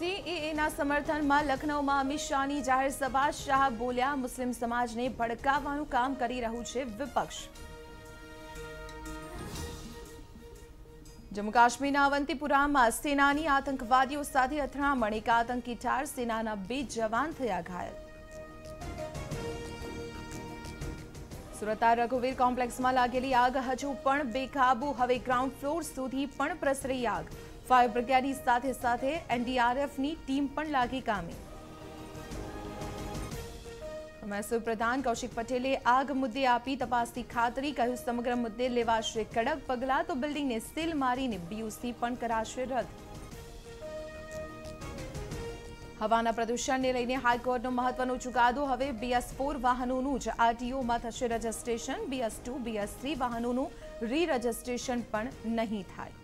સીએએના સમર્થનમાં લખનૌમાં અમિત શાહની જાહેર સભા. શાહ બોલ્યા, મુસ્લિમ સમાજને ભડકાવવાનું કામ કરી રહ્યું છે વિપક્ષ. જમ્મુ કાશ્મીરના અવંતીપુરામાં સેનાની આતંકવાદીઓ સાથે અથડામણ. એક આતંકી ઠાર સેનાના બે જવાન થયા ઘાયલ. સુરતા રઘુવીર કોમ્પ્લેક્સમાં લાગેલી આગ હજુ પણ બેકાબુ. હવે ગ્રાઉન્ડ ફ્લોર સુધી પણ પ્રસરી આગ. ફાયર બ્રિગેડની સાથે સાથે એનડીઆરએફની ટીમ પણ લાગી કામે. મહેસૂલ પ્રધાન કૌશિક પટેલે આગ મુદ્દે આપી તપાસની ખાતરી, કહ્યું, સમગ્ર મુદ્દે લેવાશે કડક પગલાં, તો બિલ્ડિંગને સીલ મારીને બીયુસી પણ કરાશે રદ. હવાના પ્રદૂષણને લઈને હાઈકોર્ટનો મહત્વનો ચુકાદો, હવે બીએસ ફોર વાહનોનું જ આરટીઓમાં થશે registration, BS two, BS three વાહનોનું રી રજીસ્ટ્રેશન પણ નહીં થાય.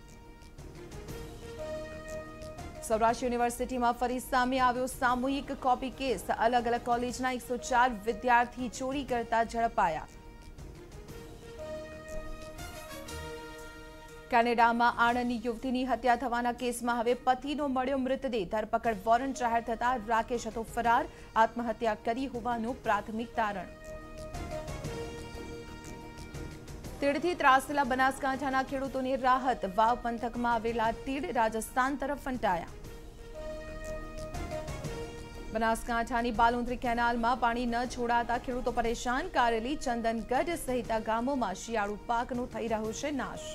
સૌરાષ્ટ્ર યુનિવર્સિટીમાં ફરી સામે આવ્યો સામૂહિક કોપી કેસ અલગ અલગ કોલેજના એકસો વિદ્યાર્થી ચોરી કરતા ઝડપાયા. કેનેડામાં આણંદની યુવતીની હત્યા થવાના કેસમાં હવે પતિનો મળ્યો મૃતદેહ. ધરપકડ વોરંટ જાહેર થતા રાકેશ હતો ફરાર. આત્મહત્યા કરી હોવાનું પ્રાથમિક તારણ. તીડથી ત્રાસેલા બનાસકાંઠાના ખેડૂતોની રાહત. વાવ પંથકમાં આવેલા તીડ રાજસ્થાન તરફ ફંટાયા. બનાસકાંઠાની બાલુંદ્રી કેનાલમાં પાણી ન છોડાતા ખેડૂતો પરેશાન. કારેલી, ચંદનગઢ સહિત ગામોમાં શિયાળુ પાકનું થઈ રહ્યું છે નાશ.